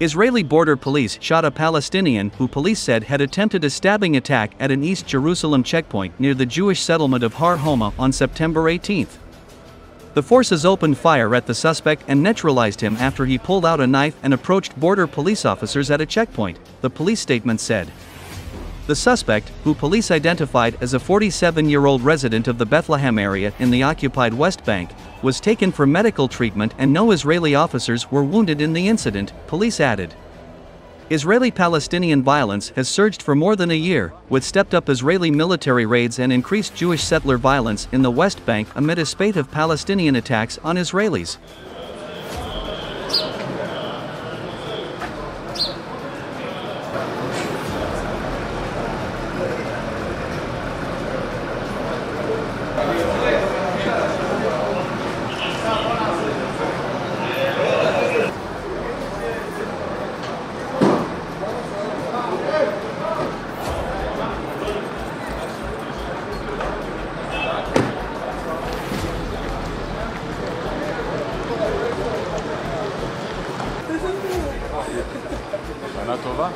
Israeli border police shot a Palestinian who police said had attempted a stabbing attack at an East Jerusalem checkpoint near the Jewish settlement of Har Homa on September 18. The forces opened fire at the suspect and neutralized him after he pulled out a knife and approached border police officers at a checkpoint, the police statement said. The suspect, who police identified as a 47 year old resident of the Bethlehem area in the occupied West Bank, was taken for medical treatment and no Israeli officers were wounded in the incident, police added. Israeli Palestinian violence has surged for more than a year, with stepped up Israeli military raids and increased Jewish settler violence in the West Bank amid a spate of Palestinian attacks on Israelis. שנה טובה.